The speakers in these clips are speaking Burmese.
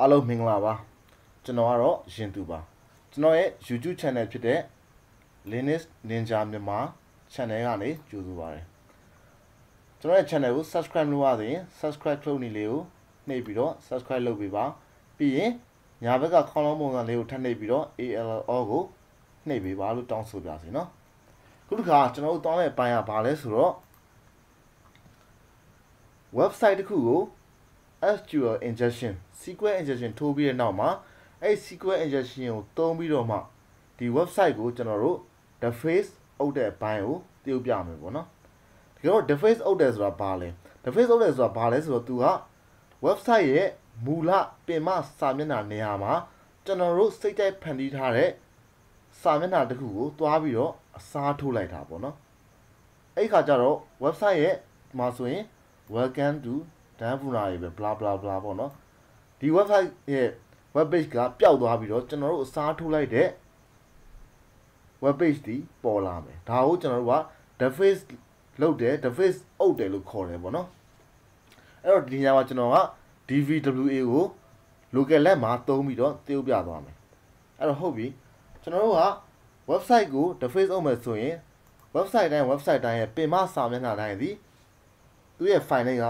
အားလုံးမင်္ဂလာပါကျွန်တော်ကတော့ရင်သူပါကျွန်တော်ရဲ့ YouTube channel ဖြစ်တဲ့ Linux Ninja မြန်မာ channel ကနေကြိုဆိုပါရစေကျွန်တော်ရဲ့ channel ကို subscribe လုပ်ရသေးရင် subscribe လုပ်နေလေးကိုနှိပ်ပြီးတော့ subscribe လုပ်ပေးပါပြီးရင်ညာဘက်ကခေါင်းလုံးပုံစံလေးကိုထပ်နှိပ်ပြီးတော့ ALO ကိုနှိပ်ပေးပါလို့တောင်းဆိုပါစီနော်ခုတစ်ခါကျွန်တော်တို့တောင်းတဲ့အပိုင်းကဘာလဲဆိုတော့ website တစ်ခုကို SQL injection SQL injection ထိုးပြီးတဲ့နောက်မှာအဲ့ SQL injection ကိုသုံးပြီးတော့မှဒီ website ကိုကျွန်တော်တို့ the face အုပ်တဲ့အပိုင်းကိုတည်ပြမယ်ပေါ့နော်တကယ်တော့ the face အုပ်တယ်ဆိုတာဘာလဲ the face အုပ်တယ်ဆိုတာဘာလဲဆိုတော့သူက website ရဲ့မူလပင်မစာမျက်နှာနေရာမှာကျွန်တော်တို့စိတ်ကြိုက်ဖန်တီးထားတဲ့စာမျက်နှာတစ်ခုကိုတွားပြီးတော့အစားထိုးလိုက်တာပေါ့နော်အဲ့ခါကျတော့ website ရဲ့ဒီမှာဆိုရင် welcome to ဒန်းဖူနာတွေပဲ bla bla bla ပေါ့နော်ဒီ website ရဲ့ web page ကပျောက်သွားပြီးတော့ကျွန်တော်တို့အစားထိုးလိုက်တဲ့ web page ဒီပေါ်လာမယ်ဒါကိုကျွန်တော်တို့က deface လုပ်တယ် deface အုပ်တယ်လို့ခေါ်တယ်ပေါ့နော်အဲ့တော့ဒီညမှာကျွန်တော်က DVWA ကို local lab မှာသုံးပြီးတော့ tiêu ပြသွားမယ်အဲ့တော့ဟုတ်ပြီကျွန်တော်တို့က website ကို deface အုပ်မယ်ဆိုရင် website တိုင်း website တိုင်းရဲ့ပင်မစာမျက်နှာတိုင်းသည် သူရဲ့ file name က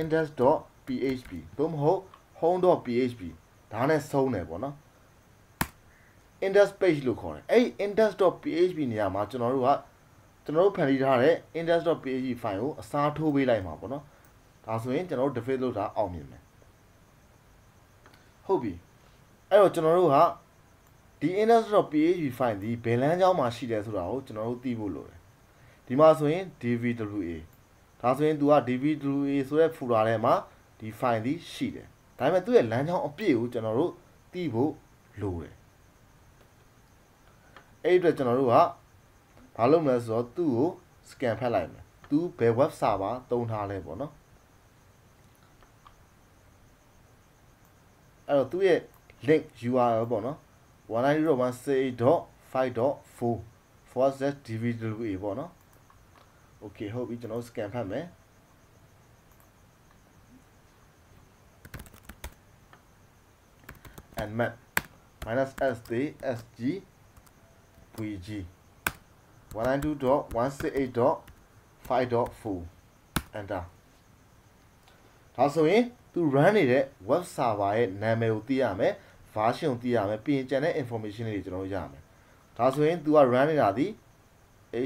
index.php သို့မဟုတ် home.php ဒါနဲ့ဆုံးတယ်ပေါ့နော် index page လို့ခေါ်တယ်အဲ့ဒီ index.php နေရာမှာကျွန်တော်တို့ကကျွန်တော်တို့ဖန်တီးထားတဲ့ index.php file ကိုအစားထိုးပေးလိုက်မှာပေါ့နော်ဒါဆိုရင်ကျွန်တော်တို့ default လုပ်တာအောင်မြင်မယ်ဟုတ်ပြီအဲ့တော့ကျွန်တော်တို့ကဒီ index.php file ဒီဘယ်လမ်းကြောင်းမှာရှိတယ်ဆိုတာကိုကျွန်တော်တို့သိဖို့လိုတယ်ဒီမှာဆိုရင် dvwa ဒါဆိုရင် तू က dvwa ဆိုတဲ့ folder ထဲမှာဒီ file ဒီရှိတယ်ဒါပေမဲ့သူ့ရဲ့လမ်းကြောင်းအပြည့်ကိုကျွန်တော်တို့သိဖို့လိုတယ်အဲ့ဒီအတွက်ကျွန်တော်တို့ကဘာလုပ်မလဲဆိုတော့သူ့ကို scan ဖတ်လိုက်မယ်သူဘယ် web server တုံးထားလဲပေါ့နော်အဲ့တော့သူ့ရဲ့ link URL ပေါ့နော်192.168.5.4 forward slash dvwa ပေါ့နော် okay ဟုတ်ပြီကျွန်တော် scan ဖတ်မယ် and map minus sd sg vg 192.168.5.4 enter ဒါဆိုရင်သူ run နေတဲ့ web server ရဲ့နာမည်ကိုသိရမယ် version ကိုသိရမယ်ပြီးရင်ကျန်တဲ့ information တွေကျွန်တော်တို့ရမယ်ဒါဆိုရင်သူက run နေတာဒီ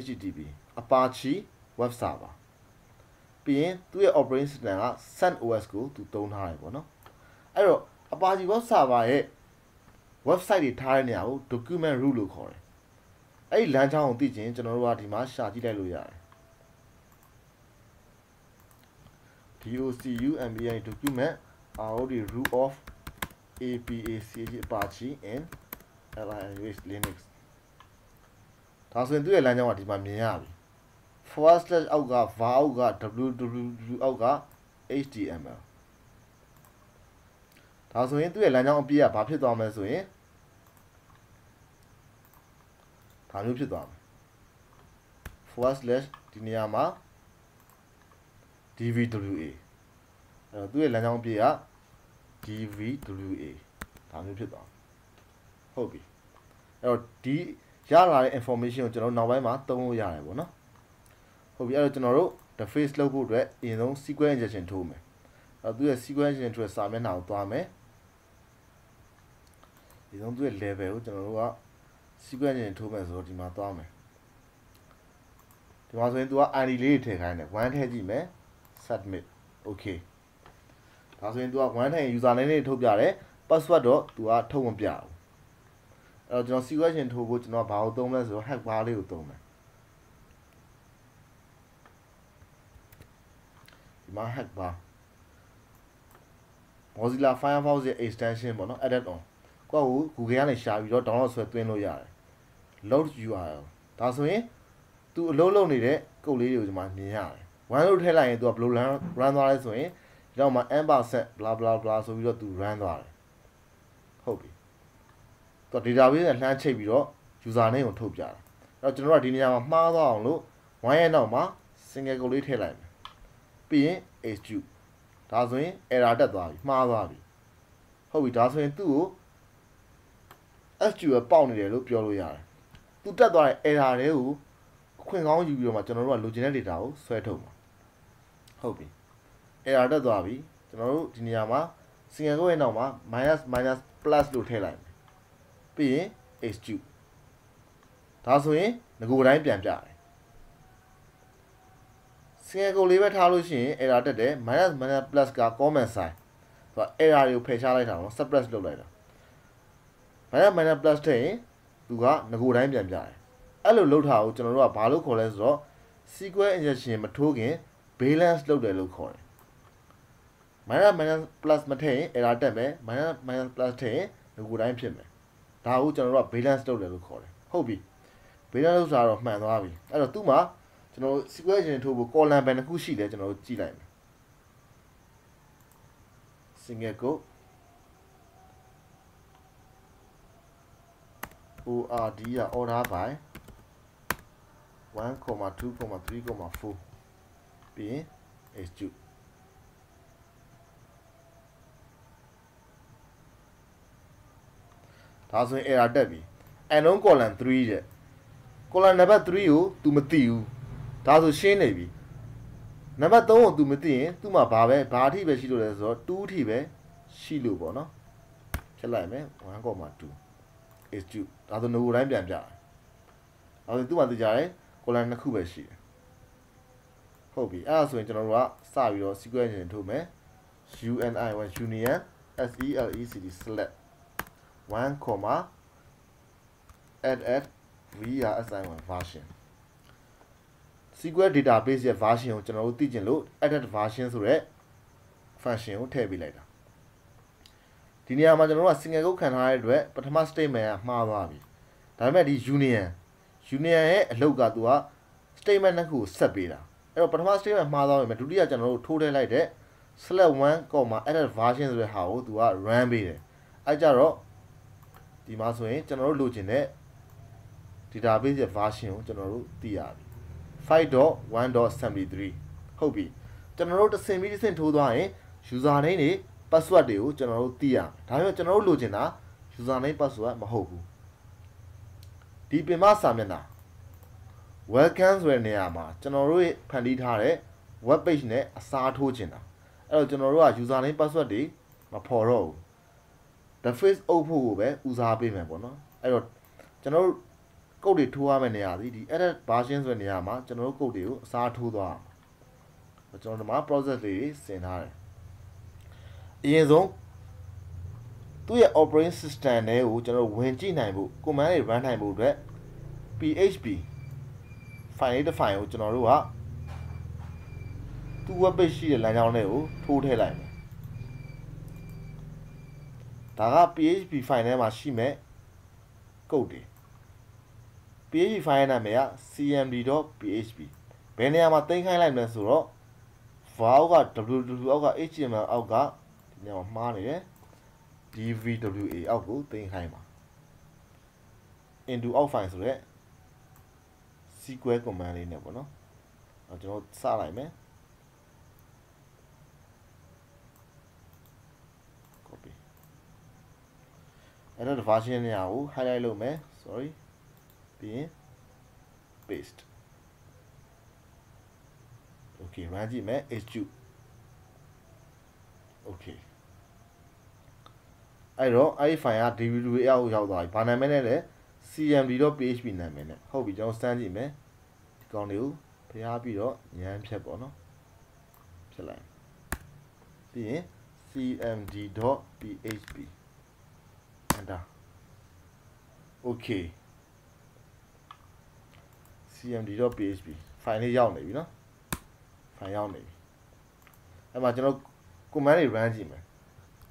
http apache web server ပြီးရင်သူ့ရဲ့ operating system က CentOS ကိုသူသုံးထားတယ်ပေါ့နော်အဲ့တော့ Apache web server ရဲ့ website တွေထားတဲ့နေရာကို document root လို့ခေါ်တယ်အဲ့ဒီလမ်းကြောင်းကိုသိချင်ကျွန်တော်တို့ကဒီမှာရှာကြည့်လိုက်လို့ရတယ် documbi document rod root of apach apache in linux linux ဒါဆိုရင်သူ့ရဲ့လမ်းကြောင်းကဒီမှာမြင်ရပြီ forward slash အောက်က var အောက်က www အောက်က html ဒါဆိုရင်သူ့ရဲ့လမ်းကြောင်းအပြည့်ကဘာဖြစ်သွားမလဲဆိုရင်ဒါမျိုးဖြစ်သွားမယ် forward slash ဒီနေရာမှာ dvwa အဲ့တော့သူ့ရဲ့လမ်းကြောင်းအပြည့်က dvwa ဒါမျိုးဖြစ်သွားဟုတ်ပြီအဲ့တော့ဒီရလာတဲ့ information ကိုကျွန်တော်နောက်ပိုင်းမှာသုံးလို့ရတယ်ပေါ့နော် ဟုတ်ပြီအဲ့တော့ကျွန်တော်တို့ the face လုပ်ဖို့အတွက်အရင်ဆုံး sequence injection ထိုးမယ်အဲ့တော့သူ့ရဲ့ sequence injection ထိုးစာမျက်နှာကိုသွားမယ်ဒီဆုံးသူ့ရဲ့ level ကိုကျွန်တော်တို့က sequence engine ထိုးမယ်ဆိုတော့ဒီမှာသွားမယ်ဒီမှာဆိုရင် तू က ID လေးတွေထည့်ခိုင်းတယ်1ထည့်ကြည့်မယ် submit okay ဒါဆိုရင် तू က1ထည့် user name လေးထုတ်ပြတယ် password တော့ तू ကထုတ်မပြဘူးအဲ့တော့ကျွန်တော် sequence engine ထိုးဖို့ကျွန်တော်ဘာကိုသုံးမလဲဆိုတော့ hack bar လေးကိုသုံးမယ် မှာ hack bar Mozilla Firefox ရဲ့ extension ပေါ့နော် added on ကိုယ့်ကို Google ကနေရှာပြီးတော့ download ဆွဲသွင်းလို့ရတယ် load URL ဒါဆိုရင် तू အလုပ်လုပ်နေတဲ့ကုတ်လေးတွေကိုဒီမှာမြင်ရတယ် one လို့ထည့်လိုက်ရင် तू ကဘယ်လို run run သွားလဲဆိုရင်ဒီတော့မှာ ampersand bla bla bla ဆိုပြီးတော့ तू run သွားတယ်ဟုတ်ပြီသူ database နဲ့လှမ်းချိတ်ပြီးတော့ user name ကိုထုတ်ပြတာအဲ့တော့ကျွန်တော်တို့ကဒီနေရာမှာမှားသွားအောင်လို့ one ရဲ့နောက်မှာ single ကုတ်လေးထည့်လိုက်မယ် ပြီးရင် execute ဒါဆိုရင် error တက်သွားပြီမှားသွားပြီဟုတ်ပြီဒါဆိုရင်သူ့ကို SQL ပေါက်နေတယ်လို့ပြောလို့ရတယ်သူတက်သွားတဲ့ error တွေကိုအခွင့်ကောင်းယူပြီးတော့မှကျွန်တော်တို့ကလိုချင်တဲ့ data ကိုဆွဲထုတ်မှာဟုတ်ပြီ error တက်သွားပြီကျွန်တော်တို့ဒီနေရာမှာ single quote ရဲ့နောက်မှာ minus minus plus လို့ထည့်လိုက်မယ်ပြီးရင် h2 ဒါဆိုရင်ငကိုတိုင်းပြန်ပြတယ် single quote လေးပဲထားလို့ရှိရင် error တက်တယ် minus minus plus က comment sign ဆိုတော့ error တွေကိုဖယ်ရှားလိုက်တာနော် suppress လုပ်လိုက်တာ minus minus plus ထည့်ရင်သူကငကိုတိုင်းပြန်ပြတယ်အဲ့လိုလုပ်ထားကိုကျွန်တော်တို့ကဘာလို့ခေါ်လဲဆိုတော့ sequence injection မထိုးခင် balance လုပ်တယ်လို့ခေါ်တယ် minus minus plus မထည့်ရင် error တက်မယ် minus minus plus ထည့်ရင်ငကိုတိုင်းဖြစ်မယ်ဒါကိုကျွန်တော်တို့က balance လုပ်တယ်လို့ခေါ်တယ်ဟုတ်ပြီ balance လုပ်တာတော့မှန်သွားပြီအဲ့တော့သူ့မှာ ကျွန်တော်တို့ sequence injection ထိုးဖို့ column ဘယ်နှခုရှိလဲကျွန်တော်တို့ကြည့်လိုက်မယ် single quote ORD က order by 1,2,3,4ပြီးရင် H2 ဒါဆိုရင် error တက်ပြီ unknown column 3တဲ့ column number 3ကို तू မသိဘူး ဒါဆိုရှင်းနေပြီနံပါတ်3ကို तू မသိရင်သူ့မှာဘာပဲဘာအထိပဲရှိလို့လဲဆိုတော့2အထိပဲရှိလို့ပေါ့နော်ဖြတ်လိုက်မယ်1.2 is 2ဒါဆို no တိုင်းပြန်ပြတယ်ဒါဆိုသူ့မှာသိကြတယ် column နှစ်ခုပဲရှိတယ်ဟုတ်ပြီအဲ့ဒါဆိုရင်ကျွန်တော်တို့ကစပြီးတော့ sequence ရင်ထုတ်မယ် UNI1 union SELECT select 1 comma add add VRSI1 version SQL database ရဲ့ version ကိုကျွန်တော်တို့သိကျင်လို့ edit version ဆိုတဲ့ function ကိုထည့်ပေးလိုက်တာဒီနေရာမှာကျွန်တော်တို့က single code ခံထားရတဲ့အတွက်ပထမ statement ကမှားသွားပြီဒါပေမဲ့ဒီ union union ရဲ့အလုပ်ကသူက statement နှစ်ခုကိုဆက်ပေးတာအဲ့တော့ပထမ statement မှားသွားပြီမဲ့ဒုတိယကျွန်တော်တို့ထိုးထည့်လိုက်တဲ့ select 1, edit version ဆိုတဲ့ဟာကိုသူက run ပေးတယ်အဲ့ကြတော့ဒီမှာဆိုရင်ကျွန်တော်တို့လိုချင်တဲ့ database ရဲ့ version ကိုကျွန်တော်တို့သိရပြီ 5.1.73ဟုတ်ပြီကျွန်တော်တို့တစ်ဆင့်ပြီးတစ်ဆင့်ထိုးသွားရင် user name တွေ password တွေကိုကျွန်တော်တို့သိရမယ်ဒါပေမဲ့ကျွန်တော်တို့လိုချင်တာ user name password မဟုတ်ဘူးဒီပင်မစာမျက်နှာ welcome ဆိုတဲ့နေရာမှာကျွန်တော်တို့ဖန်တီးထားတဲ့ web page နဲ့အစားထိုးချင်တာအဲ့တော့ကျွန်တော်တို့က user name password တွေမဖော်တော့ဘူး the face အုပ်ဖို့ကိုပဲဦးစားပေးမယ်ပေါ့နော်အဲ့တော့ကျွန်တော်တို့ ကုတ်တွေထိုးရမယ့်နေရာဒီဒီ edit version ဆိုတဲ့နေရာမှာကျွန်တော်တို့ကုတ်တွေကိုအစားထိုးသွားအောင်ကျွန်တော်တို့မှာ process လေးတွေဆင်ထားတယ်အရင်ဆုံးသူ့ရဲ့ operating system တွေကိုကျွန်တော်တို့ဝင်ကြည့်နိုင်ဖို့ command တွေ run နိုင်ဖို့အတွက် php file လေးတစ် file ကိုကျွန်တော်တို့ကသူ့ web page ရှိတဲ့လမ်းကြောင်းတွေကိုထိုးထည့်လိုက်မယ်ဒါက php file ထဲမှာရှိမဲ့ကုတ်တွေ php file နာမည်က cmd.php ဘယ်နေရာမှာတင်ခိုင်းလိုက်မလဲဆိုတော့ var က www အောက်က html အောက်ကဒီနေရာမှာမှားနေတယ် dvwa အောက်ကိုတင်ခိုင်းပါ into အောက် file ဆိုတော့ SQL command လေးနဲ့ပေါ့နော်အဲကျွန်တော်စလိုက်မယ် copy အဲ့တော့ version နေရာကို highlight လုပ်မယ် sorry ပြီးရင် paste okay run ကြည့်မယ် h2 okay အဲ့တော့အဲ့ဒီ file က dvwa အောက်ရောက်သွားပြီဘာနာမည်နဲ့လဲ cmd.php နာမည်နဲ့ဟုတ်ပြီကျွန်တော်စမ်းကြည့်မယ်ဒီကောင်လေးကိုဖျားပြီးတော့ညမ်းဖြတ်ပေါ့နော်ဖြတ်လိုက်ပြီးရင် cmd.php enter okay cmd.php file လေးရောက်နေပြီနော် file ရောက်နေပြီအဲ့မှာကျွန်တော် command တွေ run ကြည့်မယ်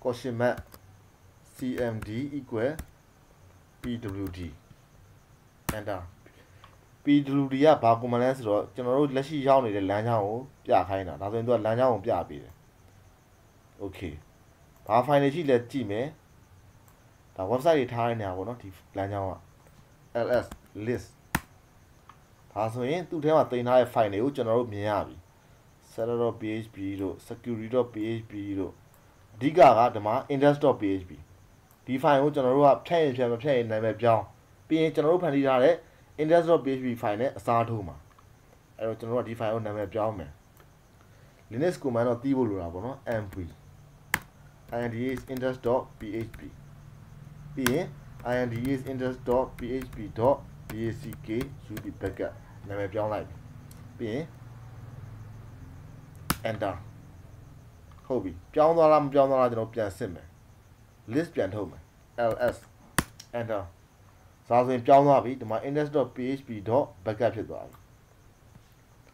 caution map cmd equal pwd enter pwd ကဘာ command လဲဆိုတော့ကျွန်တော်တို့လက်ရှိရောက်နေတဲ့လမ်းကြောင်းကိုပြခိုင်းတာဒါဆိုရင်သူကလမ်းကြောင်းကိုပြပေးတယ် okay ဘာ file တွေရှိလဲကြည့်မယ်ဒါ website တွေထားတဲ့နေရာပေါ့နော်ဒီလမ်းကြောင်းက ls list ဒါဆိုရင်သူ့ထဲမှာတင်ထားတဲ့ file တွေကိုကျွန်တော်တို့မြင်ရပြီ server.php တို့ security.php တို့ဓိကကဒီမှာ index.php ဒီ file ကိုကျွန်တော်တို့ကဖြတ်ရင်ဖြတ်မဖြတ်ရင်နာမည်ပြောင်းပြီးရင်ကျွန်တော်တို့ဖန်တီးထားတဲ့ index.php file နဲ့အစားထိုးမှာအဲ့တော့ကျွန်တော်တို့ကဒီ file ကိုနာမည်ပြောင်းမယ် Linux command တော့တီးဖို့လိုတာပေါ့နော် mv indes index.php ပြီးရင် indes index.php.basic ub backup နာမည်ပြောင်းလိုက်ပြီးရင် enter ဟုတ်ပြီပြောင်းသွားလားမပြောင်းသွားလားကျွန်တော်ပြန်စစ်မယ် list ပြန်ထုတ်မယ် ls enter စာဆိုရင်ပြောင်းသွားပြီဒီမှာ index.php.backup ဖြစ်သွားပြီ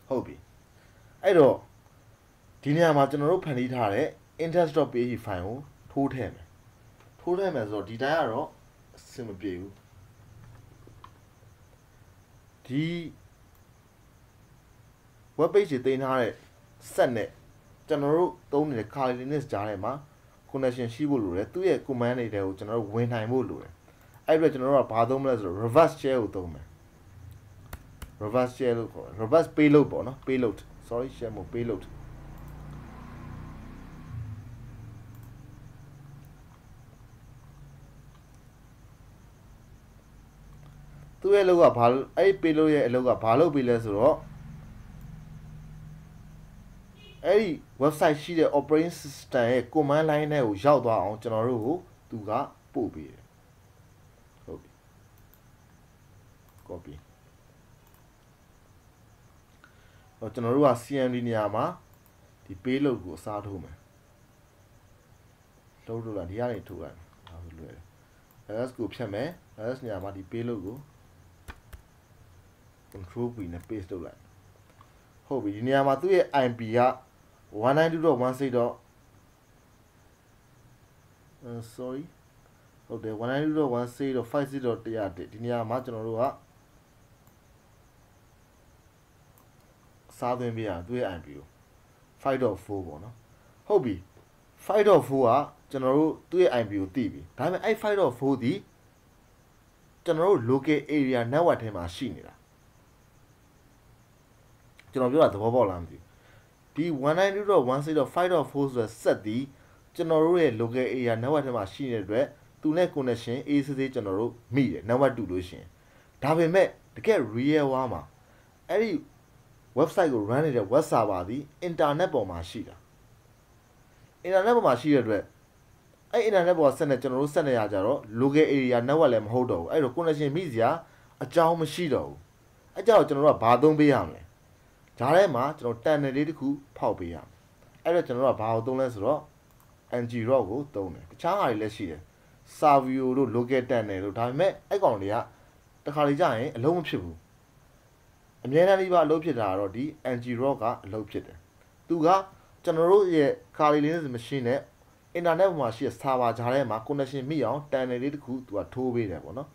ဟုတ်ပြီအဲ့တော့ဒီနေရာမှာကျွန်တော်တို့ဖန်တီးထားတဲ့ index.php file ကိုထိုးထည့်မယ်ထိုးထည့်မယ်ဆိုတော့ဒီတိုင်းကတော့အဆင်မပြေဘူး ဒီ web page တွေတင်ထားတဲ့ set နဲ့ကျွန်တော်တို့သုံးနေတဲ့ Kali Linux ကြားထဲမှာ connection ရှိဖို့လိုတယ်သူ့ရဲ့ command တွေကိုကျွန်တော်တို့ဝင်နိုင်ဖို့လိုတယ်အဲ့အတွက်ကျွန်တော်တို့ကဘာသုံးမလဲဆိုတော့ reverse shell ကိုသုံးမယ် reverse shell လို့ခေါ်တယ် reverse payload ပေါ့နော် payload sorry shell မဟုတ် payload သူ့ရဲ့အလုပ်ကဘာအဲ့ payload ရဲ့အလုပ်ကဘာလုပ်ပြီးလဲဆိုတော့အဲ့ဒီ website ရှိတဲ့ operating system ရဲ့ command line ထဲကိုရောက်သွားအောင်ကျွန်တော်တို့ကိုသူကပို့ပေးတယ်ဟုတ်ပြီ copy တော့ကျွန်တော်တို့က CMD နေရာမှာဒီ payload ကိုအစားထိုးမယ်ထုတ်လို့လားဒီကနေထုတ်လိုက်ဒါဆိုလွယ်တယ် ls ကိုဖြတ်မယ် ls နေရာမှာဒီ payload ကို control p နဲ့ paste လုပ်လိုက်ဟုတ်ပြီဒီနေရာမှာသူ့ရဲ့ IP က 192.168. uh sorry ဟုတ်တယ်192.168.50.101ဒီနေရာမှာကျွန်တော်တို့ကစားသွင်းပြရသူ့ရဲ့ IP ကို5.4ပေါ့နော်ဟုတ်ပြီ5.4ကကျွန်တော်တို့သူ့ရဲ့ IP ကိုသိပြီဒါပေမဲ့အဲ့5.4ဒီကျွန်တော်တို့ local area network ထဲမှာရှိနေတာ ကျွန်တော်ပြောတာသဘောပေါက်လားမသိဘူးဒီ192.168.5.4ဆိုတဲ့ set ဒီကျွန်တော်တို့ရဲ့ local area network ထဲမှာရှိနေတဲ့အတွက်သူနဲ့ connection အေးစစ်စစ်ကျွန်တော်တို့မိတယ် network တူလို့ရှိရင်ဒါပေမဲ့တကယ် real world မှာအဲ့ဒီ website ကို run နေတဲ့ web server ဒီ internet ပေါ်မှာရှိတာ internet ပေါ်မှာရှိတဲ့အတွက်အဲ့ internet ပေါ်ဆက်နေကျွန်တော်တို့ဆက်နေရကြတော့ local area network လည်းမဟုတ်တော့ဘူးအဲ့တော့ connection မိစရာအကြောင်းမရှိတော့ဘူးအဲ့ကြောင့်ကျွန်တော်တို့ကဘာသုံးပေးရမလဲ ဂျားထဲမှာကျွန်တော်တန်နယ်လေးတစ်ခုဖောက်ပေးရမယ်အဲ့တော့ကျွန်တော်တို့ကဘာကိုသုံးလဲဆိုတော့ ng rock ကိုသုံးတယ်တခြားဟာတွေလည်းရှိတယ် savio တို့ local တန်နယ်တို့ဒါပေမဲ့အဲ့ကောင်တွေကတခါလေကြာရင်အလုံးမဖြစ်ဘူးအများအားဖြင့်အလုပ်ဖြစ်တာကတော့ဒီ ng rock ကအလုပ်ဖြစ်တယ်သူကကျွန်တော်တို့ရဲ့ Kali Linux machine နဲ့ internet ပေါ်မှာရှိတဲ့ server ဂျားထဲမှာ connection မိအောင်တန်နယ်လေးတစ်ခုသူကထိုးပေးတယ်ပေါ့နော်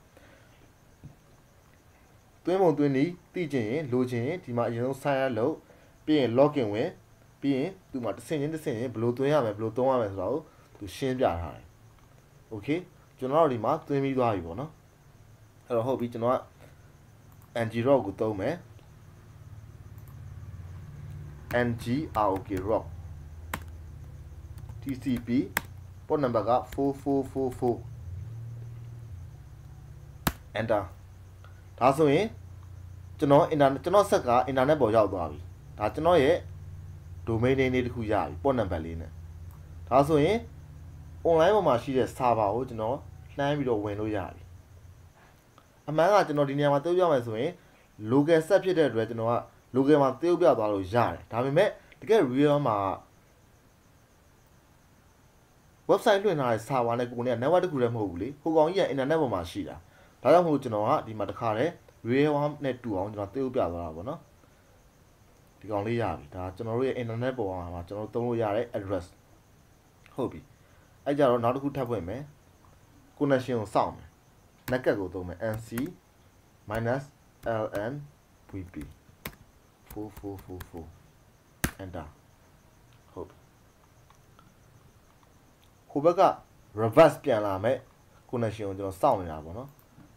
သွင်းပုံသွင်းနည်းသိချင်ရင်လိုချင်ရင်ဒီမှာအရင်ဆုံး sign up လုပ်ပြီးရင် login ဝင်ပြီးရင်သူမှာတစ်ဆင့်ချင်းတစ်ဆင့်ချင်းဘယ်လိုသွင်းရမလဲဘယ်လိုသုံးရမလဲဆိုတာကိုသူရှင်းပြထားတယ်။ Okay ကျွန်တော်တို့ဒီမှာသွင်းပြီးသွားပြီပေါ့နော်။အဲ့တော့ဟုတ်ပြီကျွန်တော်က ng-rock ကိုသုံးမယ်။ ng-rock rock tcp ပေါ်နံပါတ်က4444 enter ဒါဆိုရင်ကျွန်တော် internet ကျွန်တော်ဆက်က internet ပေါ်ရောက်သွားပြီဒါကျွန်တော်ရဲ့ domain name လေးတစ်ခုရပြီ port number လေးနဲ့ဒါဆိုရင် online ပေါ်မှာရှိတဲ့ server ကိုကျွန်တော်လှမ်းပြီးတော့ဝင်လို့ရပြီအမှန်ကကျွန်တော်ဒီနေရာမှာ tiêu ပြမယ်ဆိုရင် local set ဖြစ်တဲ့အတွက်ကျွန်တော်က local မှာ tiêu ပြသွားလို့ရတယ်ဒါပေမဲ့တကယ် real မှာ website လွှင့်ထားတဲ့ server နဲ့ကိုယ်နဲ့ network တခုတည်းမဟုတ်ဘူးလေဟိုကောင်ကြီးက internet ပေါ်မှာရှိတာ ဒါကြောင့်မို့ကျွန်တော်ကဒီမှာတခါတည်း real one နဲ့တူအောင်ကျွန်တော်သိဥပြသွားတာပေါ့နော်ဒီကောင်လေးရပြီဒါကျွန်တော်တို့ရဲ့ internet ပေါ်မှာကျွန်တော်သုံးလို့ရတဲ့ address ဟုတ်ပြီအဲ့ကြတော့နောက်တစ်ခုထပ်ဖွင့်မယ် connection ကိုစောင့်မယ် network ကိုသုံးမယ် nc -ln vp 4444 enter ဟုတ်ပြီဟိုဘက်က reverse ပြန်လာမယ် connection ကိုကျွန်တော်စောင့်နေတာပေါ့နော်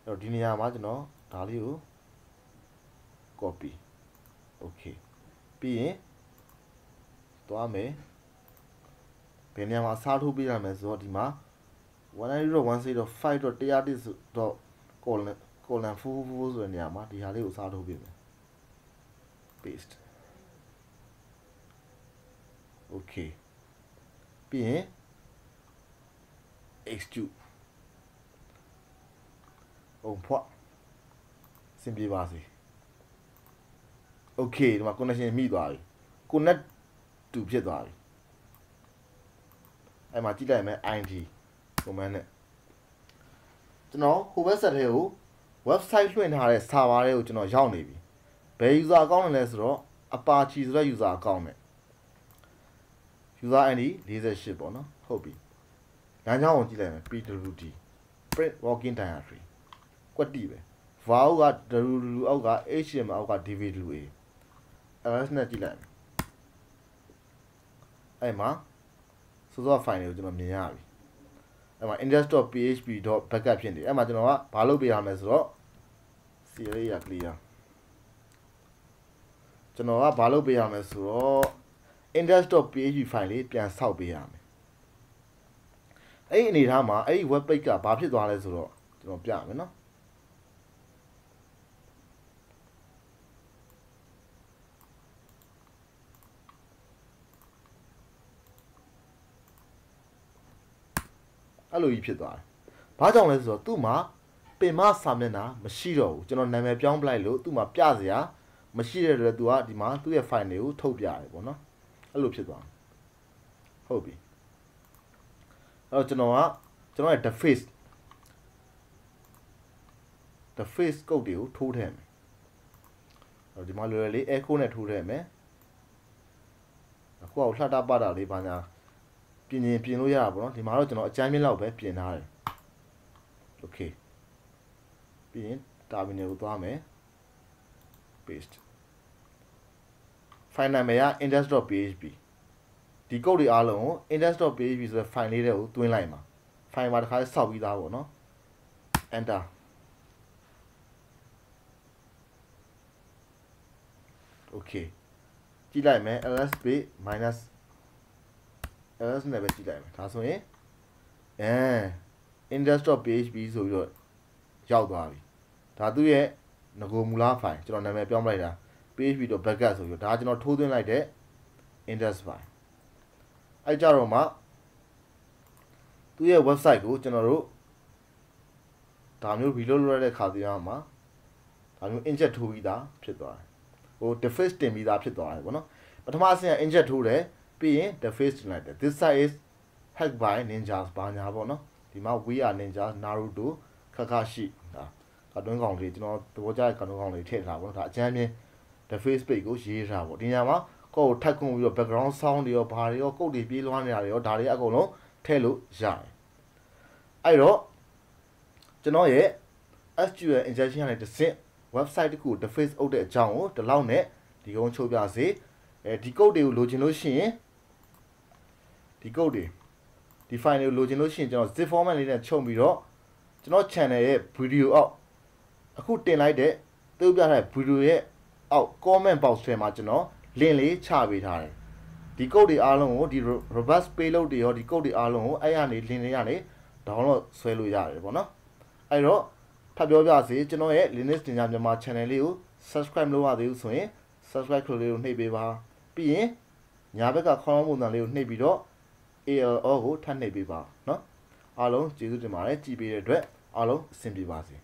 အဲ့တော့ဒီနေရာမှာကျွန်တော်ဒါလေးကို copy okay ပြီးရင်သွားမယ်ဘယ်နေရာမှာအစားထိုးပေးရမလဲဆိုတော့ဒီမှာ190.16.110.100 colon colon 44ဆိုတဲ့နေရာမှာဒီဟာလေးကိုအစားထိုးပေးမယ် paste okay ပြီးရင် execute ပုံဖွက်စင်ပြေပါစေ okay ဒီမှာ connection မိသွားပြီ connect to ဖြစ်သွားပြီအဲ့မှာကြည့်လိုက်မယ် id command နဲ့ကျွန်တော်ဟိုဘက်ဆက်ထဲကို website လွှင့်ထားတဲ့ server တွေကိုကျွန်တော်ရောက်နေပြီဘယ် user account နဲ့လဲဆိုတော့ apache ဆိုတဲ့ user account နဲ့ user id 48ပေါ့နော်ဟုတ်ပြီလမ်းကြောင်းကိုကြည့်လိုက်မယ် pwd print working directory ကွက်တိပဲ var က www အောက်က html အောက်က dvwa ls နဲ့ကြည့်လိုက်မယ်အဲ့မှာစောစော file တွေကိုကျွန်တော်မြင်ရပြီအဲ့မှာ index.php.backup ဖြစ်နေအဲ့မှာကျွန်တော်ကဘာလုပ်ပေးရမလဲဆိုတော့ series ရ clear ကျွန်တော်ကဘာလုပ်ပေးရမလဲဆိုတော့ index.php file လေးပြန်ဆောက်ပေးရမယ်အဲ့ဒီအနေထားမှာအဲ့ဒီ web page ကဘာဖြစ်သွားလဲဆိုတော့ကျွန်တော်ပြမယ်နော် အဲ့လိုကြီးဖြစ်သွားတယ်။ဘာကြောင့်လဲဆိုတော့သူ့မှာပင်မစာမျက်နှာမရှိတော့ဘူးကျွန်တော်နာမည်ပြောင်းပလိုက်လို့သူ့မှာပြစရာမရှိတဲ့အတွက်သူကဒီမှာသူ့ရဲ့ file တွေကိုထုတ်ပြရတယ်ပေါ့နော်အဲ့လိုဖြစ်သွားဟုတ်ပြီအဲ့တော့ကျွန်တော်ကကျွန်တော်ရဲ့ the face the face code တွေကိုထိုးထည့်မယ်အဲ့ဒီမှာလွယ်လွယ်လေး echo နဲ့ထိုးထည့်မယ်အခုကလှတာပတာလေးပါညာ ပြင်ရင်ပြင်လို့ရတာပေါ့နော်ဒီမှာတော့ကျွန်တော်အကြမ်းမြင့်လောက်ပဲပြင်ထားတယ် okay ပြီးရင် terminal ကိုသွားမယ် paste file name က index.php ဒီ code တွေအားလုံးကို index.php ဆိုတဲ့ file လေးတွေကိုတွင်းလိုက်မှာ file မှာတစ်ခါစောက်ပြီးသားပေါ့နော် enter okay ကြည့်လိုက်မယ် lsb minus ls နဲ့ပဲကြည့်လိုက်မယ်ဒါဆိုရင်အဲ index.php ဆိုပြီးတော့ရောက်သွားပြီဒါသူ့ရဲ့ငကိုမူလ file ကျွန်တော်နာမည်ပြောင်းပလိုက်တာ php.backup ဆိုပြီးတော့ဒါကျွန်တော်ထိုးသွင်းလိုက်တဲ့ index file အဲ့ကြတော့မှသူ့ရဲ့ website ကိုကျွန်တော်တို့ဒါမျိုး reload လုပ်ရတဲ့ခါတည်းမှာဒါမျိုး inject ထိုးပြီးသားဖြစ်သွားတယ်ဟို deface တင်ပြီးသားဖြစ်သွားတယ်ဗောနော်ပထမအဆင့်က inject ထိုးတယ် ပြီးရင် deface တင်လိုက်တယ် this site is hacked by ninjas ဘာညာဗောနော်ဒီမှာ we are ninjas naruto ခခရှိဒါကတွန်းကောင်လေးကျွန်တော်သဘောကျတဲ့ကတွန်းကောင်လေးထည့်ထားပါတော့ဒါအချမ်းမြင် the face page ကိုရေးထားပါဒီညမှာကိုယ်ထပ်ခွန်ပြီးတော့ background sound တွေရောဘာတွေရောကုတ်တွေပြေးလွှမ်းနေတာတွေရောဒါတွေအကုန်လုံးထည့်လို့ရတယ်အဲ့တော့ကျွန်တော်ရဲ့ SQL injection ကနေတစ်ဆင့် website တခု the face အုပ်တဲ့အကြောင်းကိုဒီလောက်နဲ့ဒီကုန်းချုပ်ပြစေအဲဒီကုတ်တွေကိုလိုချင်လို့ရှိရင် ဒီကုတ်တွေဒီ file တွေကိုလိုချင်လို့ရှိရင်ကျွန်တော် zip format လေးနဲ့ချုပ်ပြီးတော့ကျွန်တော် channel ရဲ့ video အောက်အခုတင်လိုက်တဲ့သူပြထားတဲ့ video ရဲ့အောက် comment box ထဲမှာကျွန်တော် link လေးချပေးထားတယ်ဒီကုတ်တွေအားလုံးကိုဒီ robust payload တွေရောဒီကုတ်တွေအားလုံးကိုအဲ့ရနေ link လေးရနေ download ဆွဲလို့ရတယ်ပေါ့နော်အဲ့တော့ထပ်ပြောပြစီကျွန်တော်ရဲ့ Linux တင်ကြမြန်မာ channel လေးကို subscribe လုပ်ရသေးဘူးဆိုရင် subscribe ခလို့လေးကိုနှိပ်ပေးပါပြီးရင်ညာဘက်ကခေါင်းပုံစံလေးကိုနှိပ်ပြီးတော့ ALO ကိုထပ်နှိပ်ပေးပါเนาะအားလုံးကျေးဇူးတင်ပါတယ်ကြည်ပေးတဲ့အတွက်အားလုံးအဆင်ပြေပါစေ